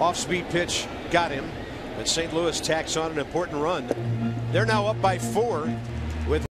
off-speed pitch got him. But St. Louis tacks on an important run. They're now up by four. With